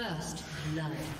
First blood.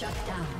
Shut down.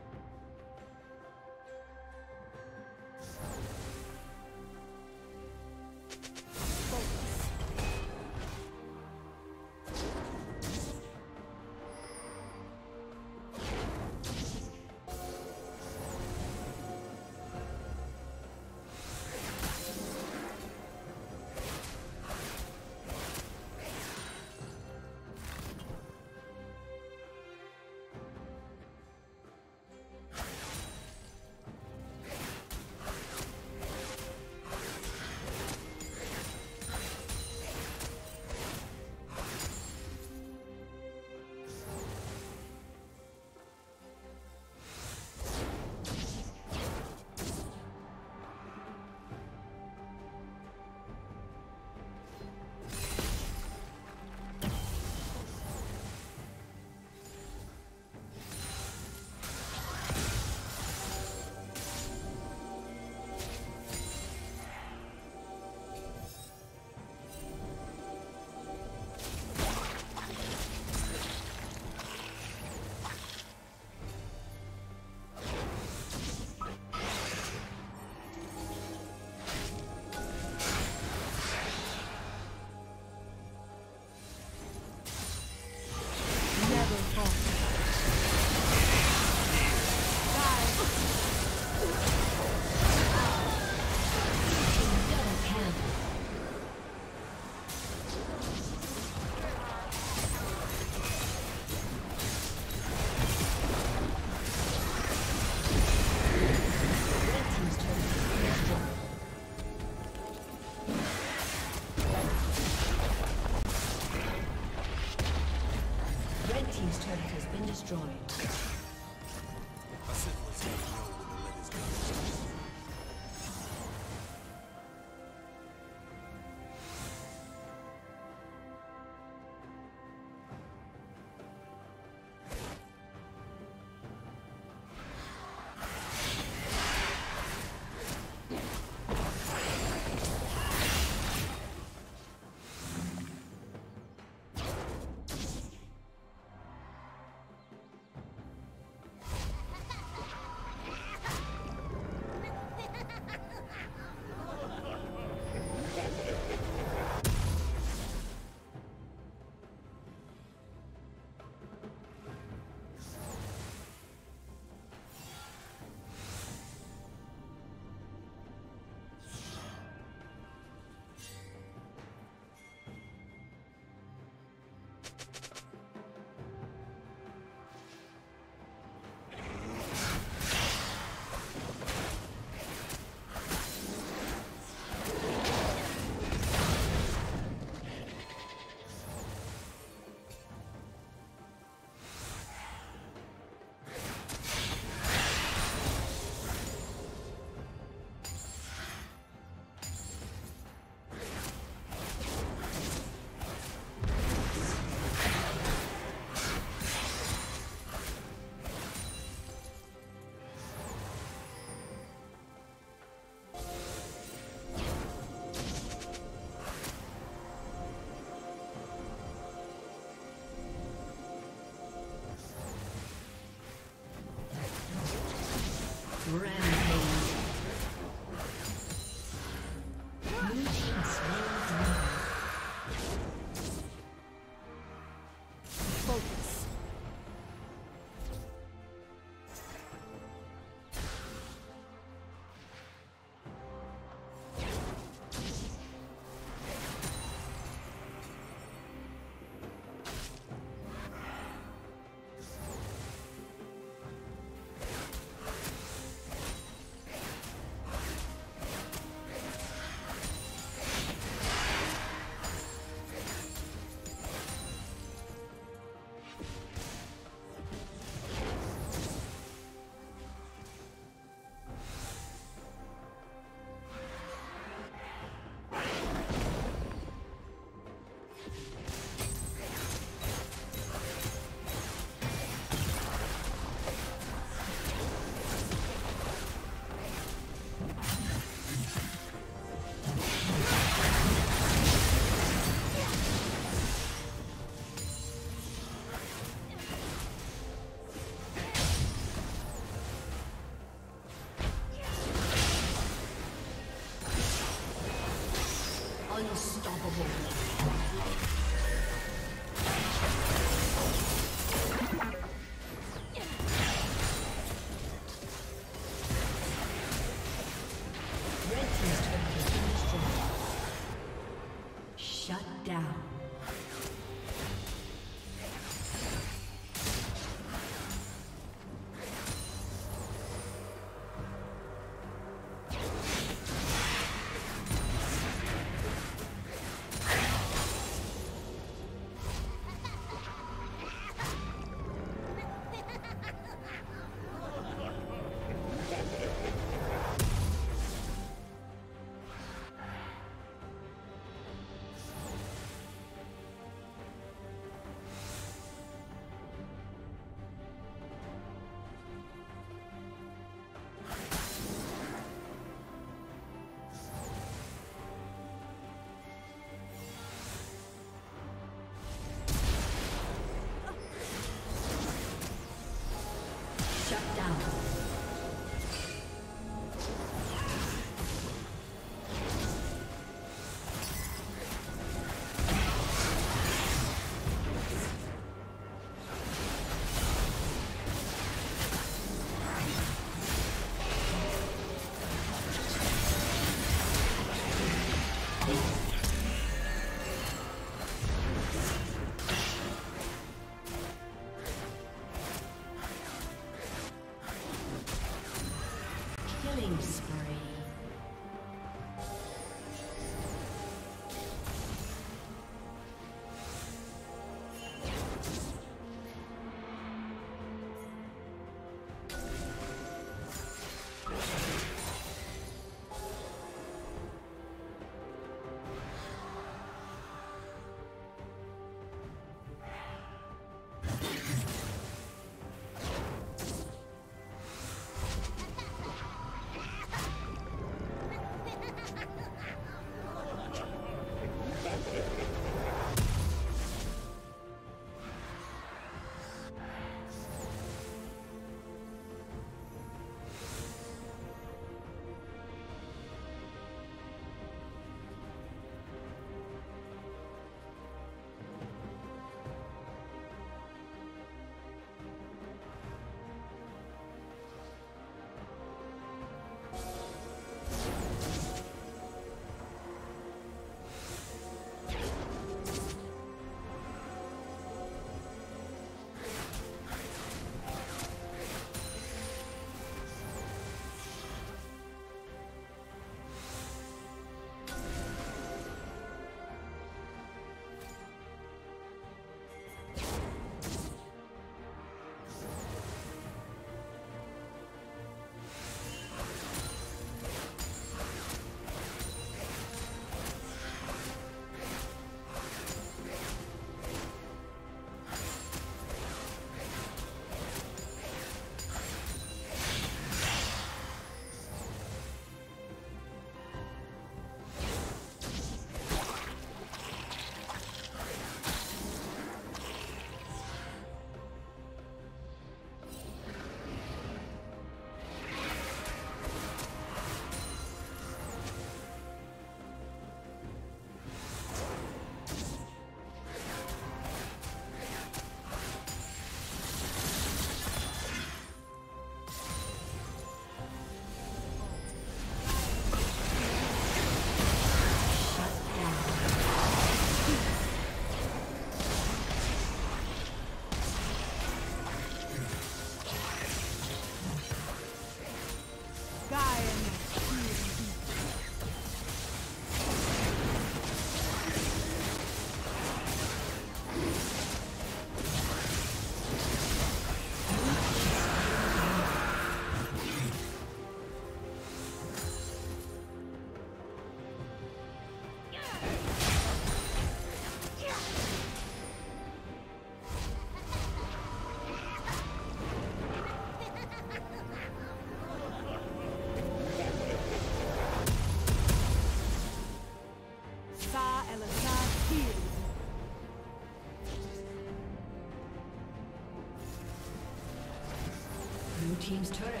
Team's turret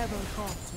Never caught.